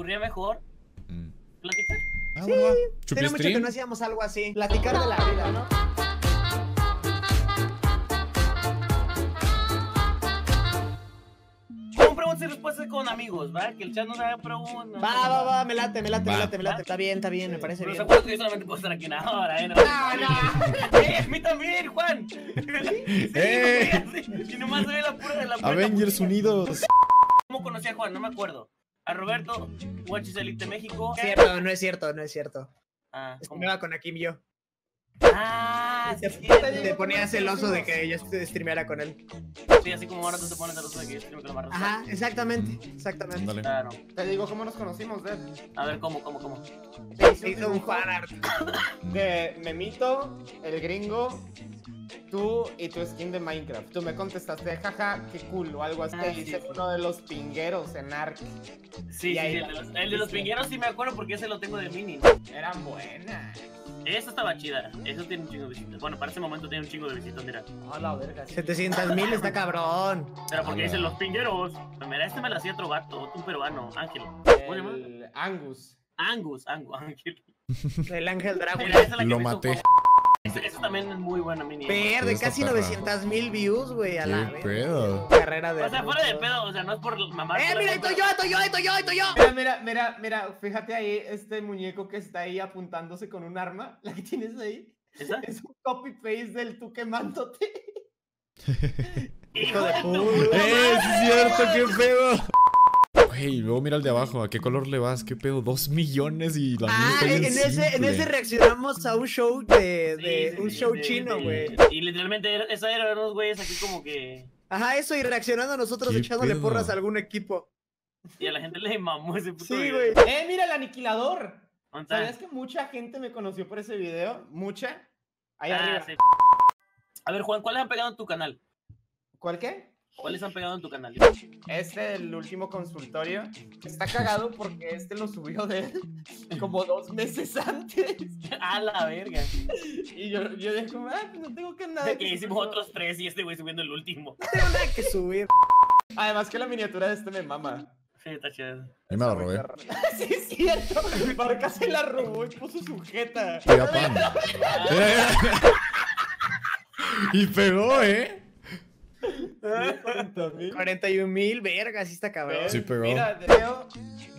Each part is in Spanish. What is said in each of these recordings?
ocurría mejor Mm. platicar. Ah, bueno. Tenía Chupi mucho que no hacíamos algo así. Platicar de la vida, ¿no? Preguntas y respuestas con amigos, ¿va? Que el chat nos haga preguntas. Va, va, va, me late, me late, me Va. late, me late. Está bien, está bien, me parece Pero bien. acuerdan que yo solamente puedo estar aquí una hora, ¿eh? No, no. Eh, a mí también, Juan. Sí, Eh. güey, así. Y nomás ve la pura de la pura- Avengers Unidos. ¿Cómo conocí a Juan? No me acuerdo. A Roberto, Watches Elite México. Cierto, no es cierto, no es cierto. Ah, iba con Akim yo. Ah, Te, sí, te ponía celoso de que yo est- streameara con él. sí, así como ahora tú te pones celoso de que yo streamo con barra. Ajá, exactamente, exactamente. Claro. Te digo cómo nos conocimos, Ded. A ver, ¿cómo, cómo, cómo? Se hizo un fanart. De Memito, el gringo, tú y tu skin de Minecraft. Tú me contestaste, jaja, qué cool, o algo así. Ah, Te sí, hice sí. uno de los pingueros en Ark. Sí, Y sí, ahí sí, va. el de los, el de los pingueros sí me acuerdo porque ese lo tengo de mini. Eran buenas. Esa estaba chida. Eso tiene un chingo de visitas. Bueno, para ese momento tiene un chingo de visitas, mira. A la verga. sí. 700 mil está cabrón. Pero porque dicen los pingueros. Mira, este me lo hacía otro vato, un peruano, Ángel. ¿Cómo se llama? El Angus. Angus, Angus, Ángel. El ángel dragón. Mira, esa es la que Lo hizo esa también es muy buena mini. Verde, casi perra. 900 mil views, güey, a la ¿Qué verga. pedo? Carrera de. O sea, fuera de pedo, o sea, no es por mamar. ¡Eh, mira, estoy yo, estoy yo, estoy yo, estoy yo! Mira, mira, mira, mira, fíjate ahí este muñeco que está ahí apuntándose con un arma, la que tienes ahí. ¿Esa? Es un copy paste del tú quemándote. Hijo de ¡Eh, sí es cierto! ¡Qué pedo! Güey, luego mira el de abajo. ¿A qué color le vas? ¿Qué pedo? Dos millones y la Ah, en ese, en ese reaccionamos a un show de, de sí, un sí, show chino, güey. Y literalmente, era- esa era unos güeyes aquí como que. Ajá, eso y reaccionando nosotros ¿Qué echándole pedo? porras a algún equipo. Y a la gente le mamó ese puto Sí, güey. ¡Eh, mira el aniquilador! ¿Sabías que mucha gente me conoció por ese video? ¿Mucha? Ahí Ah, arriba. sí. A ver, Juan, ¿cuáles han pegado en tu canal? ¿Cuál qué? ¿Cuáles han pegado en tu canal? Este, el último consultorio, está cagado porque este lo subió de como dos meses antes. A la verga. Y yo, yo dije, ah, pues no tengo que nada. De que hicimos otros tres y este güey subiendo el último. No tengo nada que subir. Además que la miniatura de este me mama. Sí, está chido. Ahí me la robé. sí, es cierto. Barca se la robó y puso sujeta. Y pegó, ¿eh? 41 mil, verga, sí está cabrón. Sí pegó. Mira,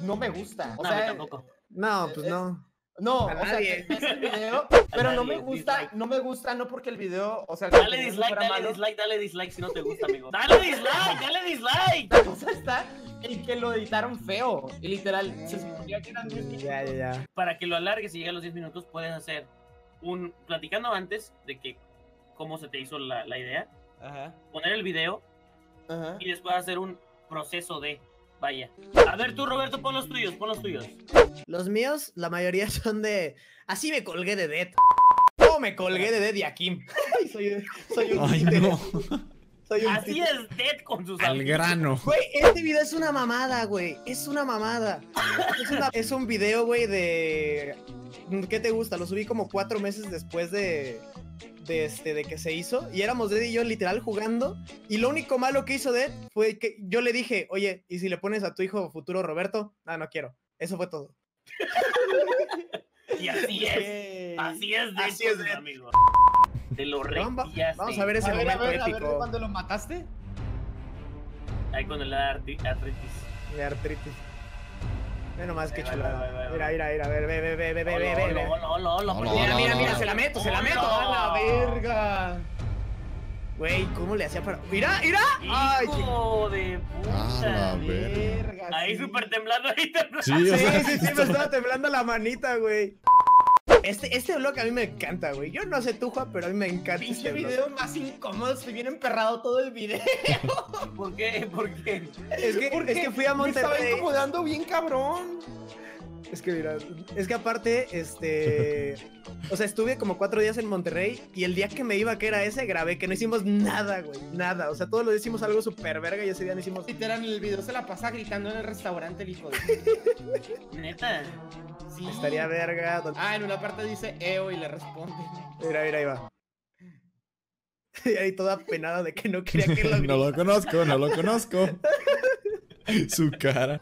no me gusta. O No, sea, tampoco. No, pues no. no, A o sea, nadie. que ves el video, pero no me nadie, gusta, dislike. no me gusta, no porque el video, o sea, Dale dislike, dale malo. dislike, dale dislike si no te gusta, amigo. Dale dislike, dale dislike. La cosa está en que lo editaron feo. Y literal, se suponía que eran 10 minutos. Ya, ya, ya. Para que lo alargues y llegue a los 10 minutos, puedes hacer un. Platicando antes de que. cómo se te hizo la, la idea. Ajá, Poner el video ajá. y después hacer un proceso de. Vaya. A ver, tú, Roberto, pon los tuyos, pon los tuyos. Los míos, la mayoría son de. Así me colgué de Dead. ¿Cómo me colgué de Dead y Akim? soy, soy un Ay, no. Soy un Así es Dead con sus Al amigos. grano. Güey, este video es una mamada, güey. Es una mamada. Es, una- es un video, güey, de. ¿Qué te gusta? Lo subí como cuatro meses después de. De, este, de que se hizo. Y éramos Dead y yo literal jugando. Y lo único malo que hizo Dead fue que yo le dije, oye, ¿y si le pones a tu hijo futuro Roberto? No, no quiero. Eso fue todo. Y así es. Así es Dead Así es Dead. amigos. Te lo Vamos, retillaste. vamos a ver ese A ver, a momento ver, a ver, épico ¿cuándo lo mataste? Ahí con el artritis. de artritis. Ve nomás va, chulada. Mira, mira, mira, a ver, ve, ve, ve, ve, ve, ve, ve, Hola, Mira, mira, mira, se la meto, se la meto. Hola. ¡A la verga! Güey, ¿cómo le hacía para.? ¡Mira, mira! ¡Ay, Hijo de Ah, la puta. verga. Verga, Ahí sí. súper temblando, ahí temblando. Sí, o Sí, sea, sí, sí, me estaba temblando la manita, güey. Este, este vlog a mí me encanta, güey. Yo no sé tú, Juan, pero a mí me encanta Pinche este vlog. video más incómodo, estoy bien emperrado todo el video. ¿Por qué? ¿Por qué? Es que, Porque es que fui a Me estaba Monterrey. incomodando bien cabrón. Es que mira, es que aparte, este. O sea, estuve como cuatro días en Monterrey y el día que me iba, que era ese, grabé que no hicimos nada, güey. Nada. O sea, todos lo hicimos algo súper verga y ese día no hicimos. Literal, en el video se la pasa gritando en el restaurante el hijo de... Neta. Sí. Estaría verga. don- Ah, en una parte dice EO y le responde. Mira, mira, ahí va. Y ahí toda penada de que no quería que lo no lo conozco, no lo conozco. Su cara.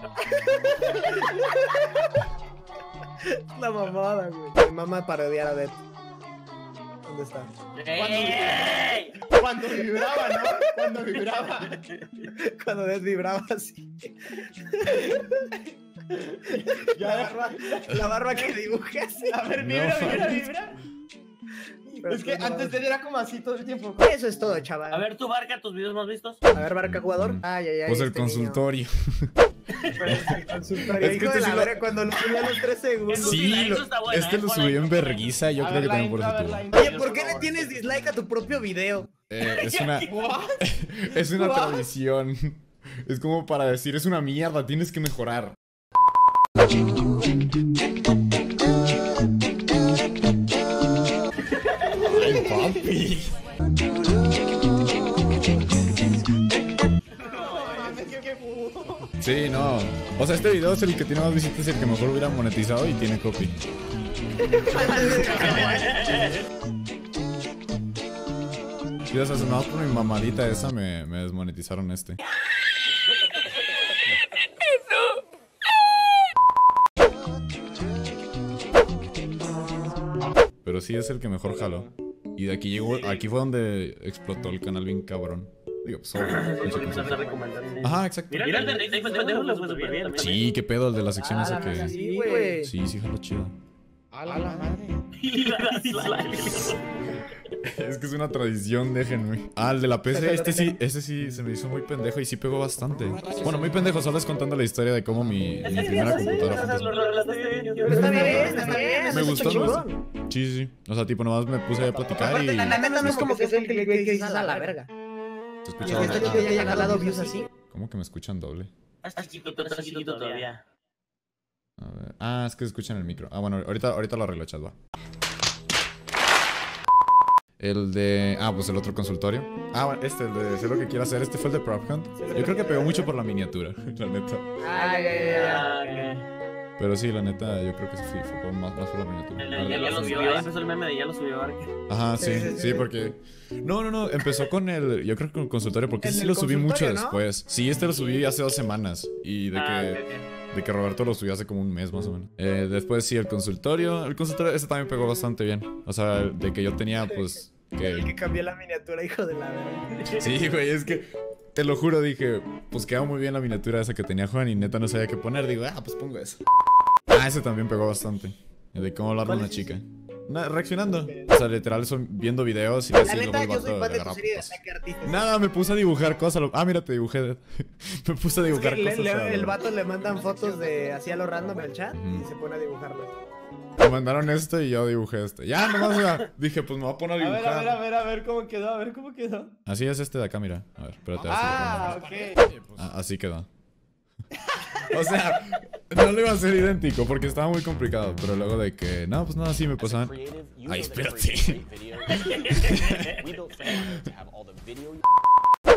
La mamada, güey. Mi mamá parodiar a Death. ¿Dónde está? ¡Ey! Cuando vibraba, ¿no? Cuando vibraba. Cuando Death vibraba así. Ya, La barba que dibujas. a ver, No, vibra, vibra, vibra. Pero Es que no, antes de él era como así todo el tiempo. Eso es todo, chaval. A ver, tú, Barca, tus videos más vistos. A ver, barca jugador. Ay, ay, ay. Pues el este consultorio. El consultorio. Es que Hijo este de la lo- cuando lo subí a los 3 segundos. Sí, lo- está bueno, este eh, lo subí en verguiza. Yo A creo ver, que también por eso. Oye, ¿por qué le tienes dislike a tu propio video? Eh, es una, es una What? tradición. Es como para decir, es una mierda, tienes que mejorar. Sí, no. O sea, este video es el que tiene más visitas y el que mejor hubiera monetizado y tiene copy. Y o sea, nomás por mi mamadita esa me desmonetizaron este. Pero sí es el que mejor jaló. Y de aquí llegó, aquí fue donde explotó el canal bien cabrón. Digo, pues. Ajá, exacto. Mira, el de. Sí, qué pedo el de la sección Ah, esa verga, que. Sí, güey. Sí, sí, jaló chido. A la madre. Es que es una tradición, déjenme. Ah, el de la PC, este sí, este sí se me hizo muy pendejo y sí pegó bastante. Bueno, muy pendejo, solo es contando la historia de cómo mi, mi primera computadora fue. Pero está bien, está bien. Me gustó, chingón. Sí, sí, sí. O sea, tipo, nomás me puse a platicar y la neta no es como que sea el que dices a la verga. así. ¿Cómo que me escuchan doble? Estás chiquito, tú estás chiquito todavía. A ver. Ah, es que se escuchan el micro. Ah, bueno, ahorita, ahorita lo arreglo, chat. El de. Ah, pues el otro consultorio. Ah, bueno, este, el de sé lo que quiero hacer. Este fue el de Prop Hunt. Yo creo que pegó mucho por la miniatura, la neta. Ay, ay, ay. Pero sí, la neta, yo creo que sí, fue por- más, más por la miniatura. El de Ya verdad, lo subió, ahí empezó el meme de ya lo subió. Ajá, sí, Sí, porque. No, no, no, empezó con el. Yo creo que con el consultorio, porque sí el lo subí mucho consultorio, ¿no? después. Sí, este lo subí hace dos semanas. Y de Ah, que. ok, ok. De que Roberto lo subió hace como un mes más o menos. Eh, después sí, el consultorio. El consultorio, ese también pegó bastante bien. O sea, de que yo tenía, pues. El Que... que cambié la miniatura, hijo de la verga. Sí, güey, es que. Te lo juro, dije, pues quedaba muy bien la miniatura esa que tenía Juan y neta no sabía qué poner. Digo, ah, pues pongo eso. Ah, ese también pegó bastante. El de cómo hablar de ¿Cuál una chica. Na- reaccionando. O sea, literal, son viendo videos y así luego el vato de. Nada, me puse a dibujar cosas. Ah, mira, te dibujé. me puse a Es dibujar que le- cosas. le- a el vato le mandan fotos de así a lo random al chat y se pone a dibujarlo. Me mandaron esto y yo dibujé este. Ya, nomás, o sea, dije, pues me voy a poner a A ver, dibujar. a ver, a ver, a ver cómo quedó, a ver cómo quedó. Así es este de acá, mira. A ver, espérate. a ver si lo Ah, ok. Ah, así quedó. o sea, no lo iba a hacer idéntico porque estaba muy complicado. Pero luego de que, no, pues nada, así me pasaban. Ay, espérate.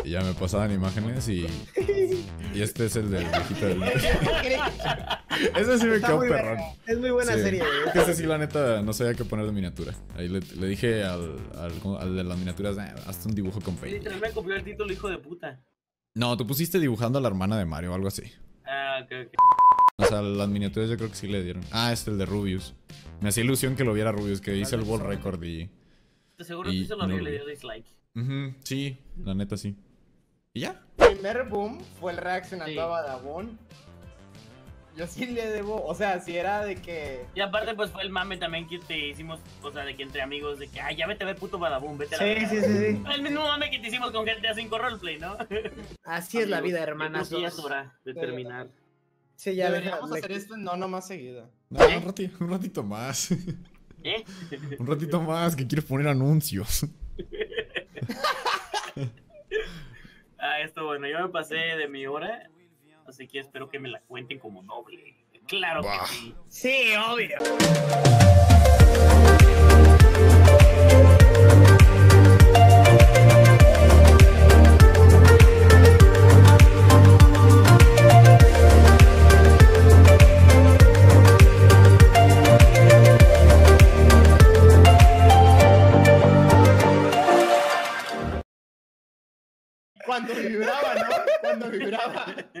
Y ya me pasaban imágenes y. Y este es el del viejito del. Ese sí me Está quedó muy perrón. Es muy buena Sí. serie, ese sí, la neta, no sabía qué poner de miniatura. Ahí le, le dije al, al, al de las miniaturas, "Eh, hazte un dibujo con Paint. Literal me copió el título, hijo de puta. No, tú pusiste dibujando a la hermana de Mario o algo así. Ah, ok, ok. O sea, las miniaturas yo creo que sí le dieron. Ah, este el de Rubius. Me hacía ilusión que lo viera Rubius, que hice el world record y. De seguro Y que se lo no y le dio dislike. Sí, la neta sí. ¿Y ya? primer boom fue el reaccionando Sí. a Badabun. Yo sí le debo, o sea, si era de que. Y aparte, pues fue el mame también que te hicimos, o sea, de que entre amigos, de que, ay, ya vete a ver puto Badabun, vete a la Sí, verga". sí, sí, sí. El mismo mame que te hicimos con GTA 5 Roleplay, ¿no? Así es la vida, hermanas. ya es hora de terminar. Sí, ya. Deberíamos le- hacer esto no nomás seguido. No, un, ratito, un ratito más. ¿Eh? un ratito más, que quieres poner anuncios. Ah, esto bueno, yo me pasé de mi hora, así que espero que me la cuenten como doble. Claro Bah. que sí. Sí, obvio. Cuando vibraba, ¿no? Cuando vibraba.